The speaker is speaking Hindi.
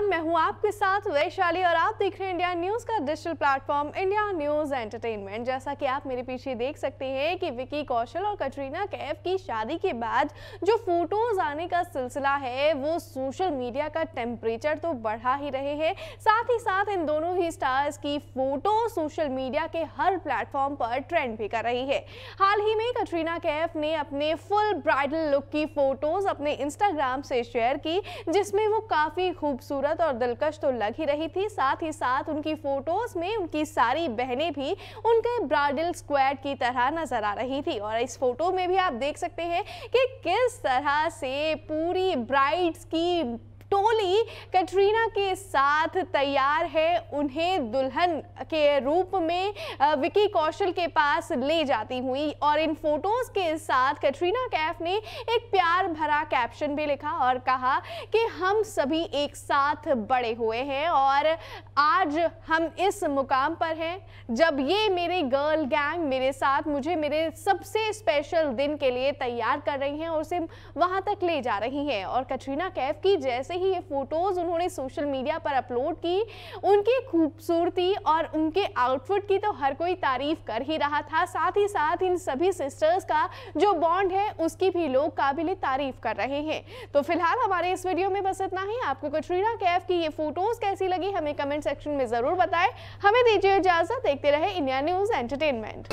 एवरीवन मैं हूँ आपके साथ वैशाली और आप देख रहे हैं इंडिया न्यूज़ का digital platform India News entertainment जैसा कि आप मेरे पीछे देख सकते हैं कि विकी कौशल और कटरीना कैफ की शादी के बाद जो फ़ोटोज़ आने का सिलसिला है, वो सोशल मीडिया का टेम्परेचर तो बढ़ा ही रहे हैं। साथ ही साथ इन दोनों ही स्टार्स की फ़ोटो सोशल मीडिया के हर प्लेटफॉर्म पर ट्रेंड भी कर रही है। हाल ही में कटरीना कैफ ने अपने फुल ब्राइडल लुक की फ़ोटोज़ अपने इंस्टाग्राम से शेयर की, जिसमें वो काफ़ी खूबसूरत और दिलकश तो लग ही रही थी। साथ ही साथ उनकी फ़ोटोज़ में उनकी सारी बहनें भी उनके ब्राइडल स्क्वाड की तरह नज़र आ रही थी। और इस फ़ोटो में भी आप देख सकते हैं कि किस तरह से पूरी ब्राइड्स की टोली कटरीना के साथ तैयार है, उन्हें दुल्हन के रूप में विकी कौशल के पास ले जाती हुई। और इन फ़ोटोज़ के साथ कटरीना कैफ ने एक प्यार भरा कैप्शन भी लिखा और कहा कि हम सभी एक साथ बड़े हुए हैं और आज हम इस मुकाम पर हैं। जब ये मेरे गर्ल गैंग मेरे साथ मुझे मेरे सबसे स्पेशल दिन के लिए तैयार कर रही हैं और उसे वहाँ तक ले जा रही हैं। और कटरीना कैफ की जैसे ही ये फ़ोटोज़ उन्होंने सोशल मीडिया पर अपलोड की। उनकी खूबसूरती और उनके आउटफिट की तो हर कोई तारीफ़ कर ही रहा था। साथ ही साथ इन सभी सिस्टर्स का जो बॉन्ड है, उसकी भी लोग काबिल तारीफ़ कर रहे हैं। तो फ़िलहाल हमारे इस वीडियो में बस इतना ही। आपको कटरीना कैफ की ये फ़ोटोज़ कैसी लगी, हमें कमेंट सेक्शन में ज़रूर बताएँ। हमें दीजिए इजाज़त। देखते रहे इंडिया न्यूज़ एंटरटेनमेंट